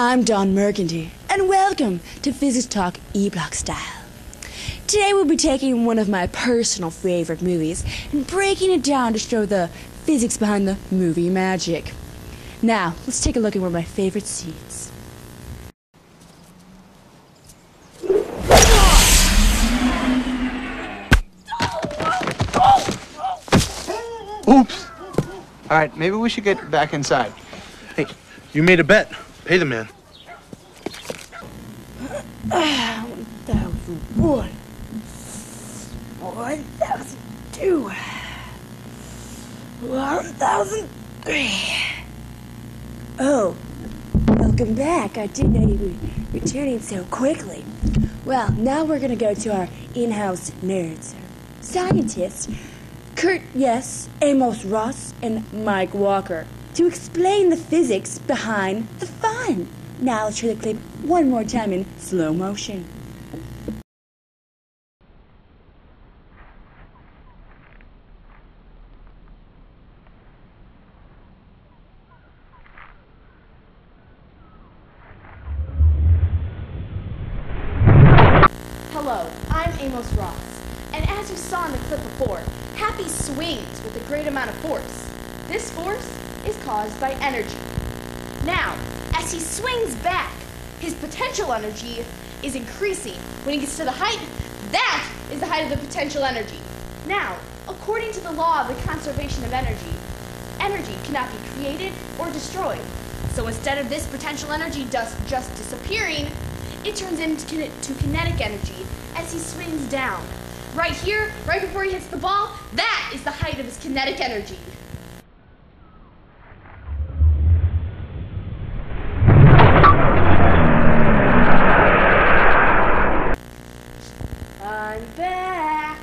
I'm Don Mercanty, and welcome to Physics Talk E-Block Style. Today we'll be taking one of my personal favorite movies and breaking it down to show the physics behind the movie magic. Now, let's take a look at one of my favorite scenes. Oops. All right, maybe we should get back inside. Hey, you made a bet. Pay the man. One thousand one. One thousand two. One thousand three. Oh, welcome back. I didn't know you were returning so quickly. Well, now we're gonna go to our in-house nerds, scientists, Kurt Yes, Amos Ross, and Mike Walker, to explain the physics behind the fun. Now let's show the clip one more time in slow motion. Hello, I'm Amos Ross, and as you saw in the clip before, Happy swings with a great amount of force. This force is caused by energy. Now, as he swings back, his potential energy is increasing. When he gets to the height, that is the height of the potential energy. Now, according to the law of the conservation of energy, energy cannot be created or destroyed. So instead of this potential energy just, just disappearing, it turns into kinetic energy as he swings down. Right here, right before he hits the ball, that is the height of his kinetic energy. I'm back,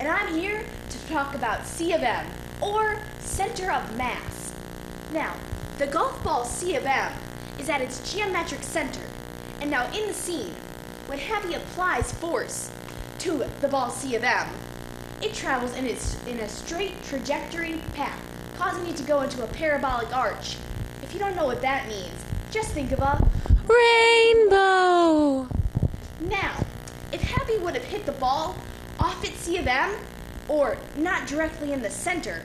and I'm here to talk about C of M, or center of mass. Now, the golf ball C of M is at its geometric center, and now in the scene, when Happy applies force to the ball C of M, it travels in, its, in a straight trajectory path, causing it to go into a parabolic arch. If you don't know what that means, just think of a Rainbow! now, if Happy would have hit the ball off its C of M, or not directly in the center,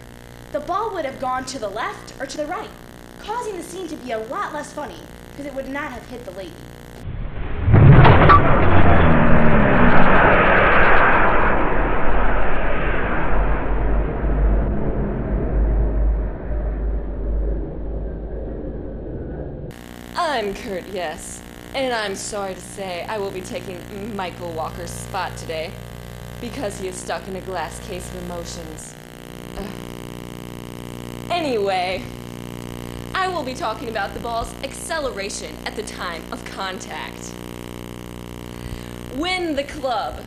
the ball would have gone to the left or to the right, causing the scene to be a lot less funny because it would not have hit the lady. I'm Kurt, yes. And I'm sorry to say I will be taking Michael Walker's spot today because he is stuck in a glass case of emotions. Ugh. Anyway, I will be talking about the ball's acceleration at the time of contact. When the club,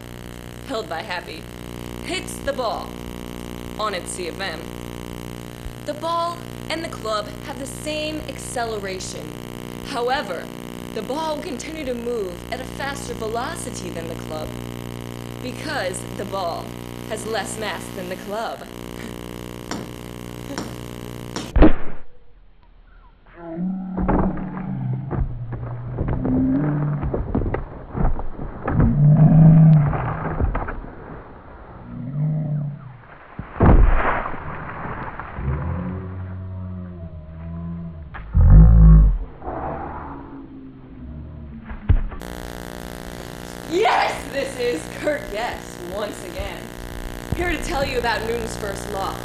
held by Happy, hits the ball on its C of M, the ball and the club have the same acceleration. However, the ball will continue to move at a faster velocity than the club because the ball has less mass than the club. Yes, this is Kurt Yes, once again. Here to tell you about Newton's first law.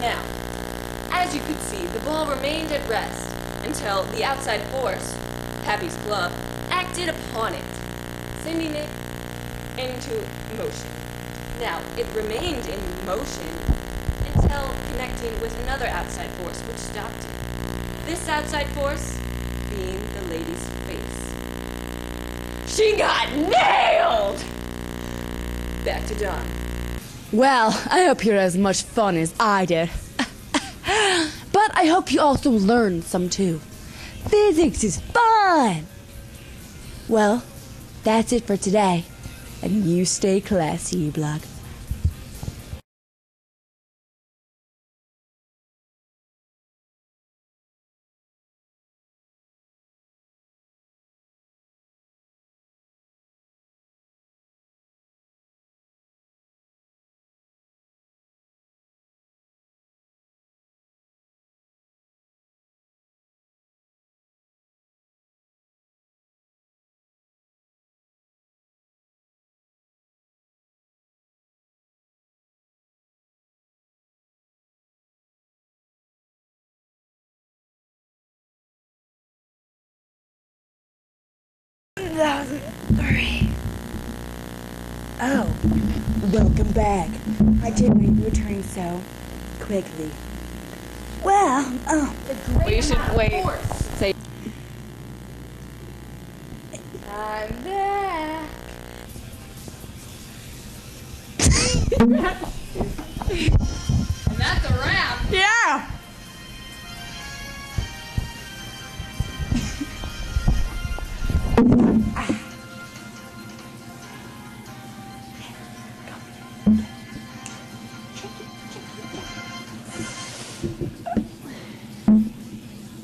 Now, as you could see, the ball remained at rest until the outside force, Pappy's club, acted upon it, sending it into motion. Now, it remained in motion until connecting with another outside force, which stopped it. This outside force being the lady's. She got nailed! Back to Don. Well, I hope you had as much fun as I did. but I hope you also learned some too. Physics is fun! Well, that's it for today. And you stay classy, E-Block. 2003. Oh, welcome back. I didn't know you'd so quickly. Well, uh, oh, We should wait. force. Say, I'm back. Ah.